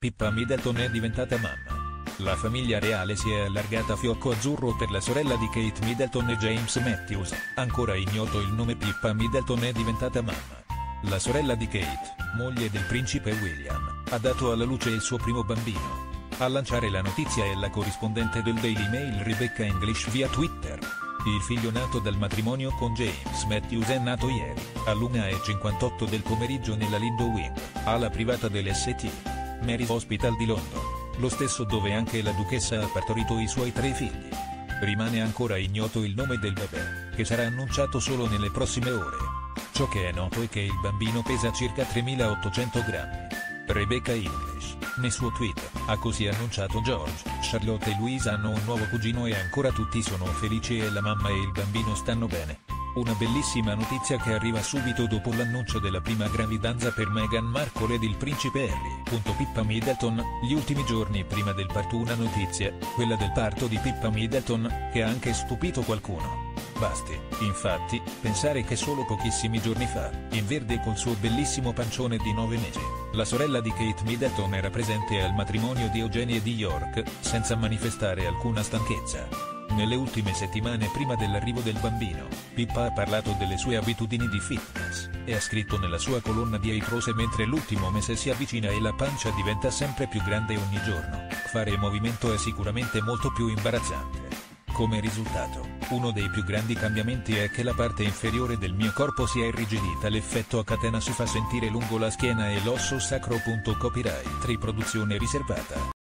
Pippa Middleton è diventata mamma. La famiglia reale si è allargata a fiocco azzurro per la sorella di Kate Middleton e James Matthews, ancora ignoto il nome Pippa Middleton è diventata mamma. La sorella di Kate, moglie del principe William, ha dato alla luce il suo primo bambino. A lanciare la notizia è la corrispondente del Daily Mail Rebecca English via Twitter. Il figlio nato dal matrimonio con James Matthews è nato ieri, all'1.58 del pomeriggio nella Lindo Wing, ala privata dell'ST. Mary's Hospital di Londra lo stesso dove anche la duchessa ha partorito i suoi tre figli. Rimane ancora ignoto il nome del bebè, che sarà annunciato solo nelle prossime ore. Ciò che è noto è che il bambino pesa circa 3800 grammi. Rebecca English, nel suo tweet, ha così annunciato George, Charlotte e Louise hanno un nuovo cugino e ancora tutti sono felici e la mamma e il bambino stanno bene. Una bellissima notizia che arriva subito dopo l'annuncio della prima gravidanza per Meghan Markle ed il principe Harry. Pippa Middleton, gli ultimi giorni prima del parto una notizia, quella del parto di Pippa Middleton, che ha anche stupito qualcuno. Basti, infatti, pensare che solo pochissimi giorni fa, in verde col suo bellissimo pancione di 9 mesi, la sorella di Kate Middleton era presente al matrimonio di Eugenie di York, senza manifestare alcuna stanchezza. Nelle ultime settimane prima dell'arrivo del bambino, Pippa ha parlato delle sue abitudini di fitness, e ha scritto nella sua colonna di Eitrose mentre l'ultimo mese si avvicina e la pancia diventa sempre più grande ogni giorno, fare movimento è sicuramente molto più imbarazzante. Come risultato, uno dei più grandi cambiamenti è che la parte inferiore del mio corpo si è irrigidita l'effetto a catena si fa sentire lungo la schiena e l'osso sacro. Copyright riproduzione riservata.